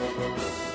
Música